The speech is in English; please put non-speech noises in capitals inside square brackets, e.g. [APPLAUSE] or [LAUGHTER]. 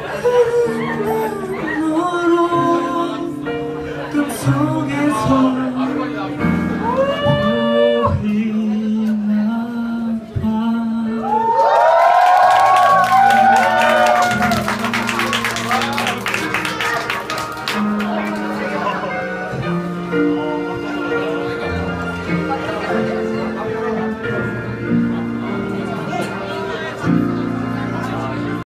Oh, [LAUGHS]